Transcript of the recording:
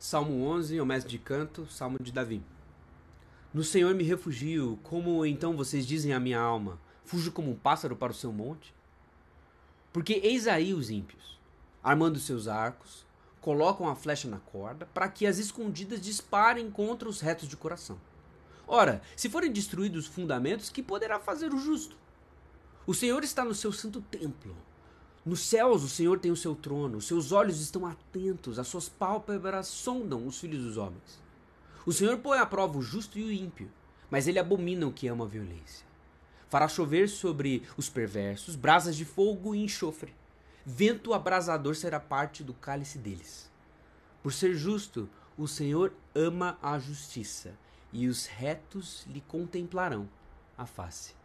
Salmo 11, o mestre de canto, Salmo de Davi. No Senhor me refugio, como então vocês dizem à minha alma, fujo como um pássaro para o seu monte? Porque eis aí os ímpios, armando seus arcos, colocam a flecha na corda, para que as escondidas disparem contra os retos de coração. Ora, se forem destruídos os fundamentos, que poderá fazer o justo? O Senhor está no seu santo templo. Nos céus o Senhor tem o seu trono, os seus olhos estão atentos, as suas pálpebras sondam os filhos dos homens. O Senhor põe à prova o justo e o ímpio, mas ele abomina o que ama a violência. Fará chover sobre os perversos brasas de fogo e enxofre. Vento abrasador será parte do cálice deles. Por ser justo, o Senhor ama a justiça, e os retos lhe contemplarão a face.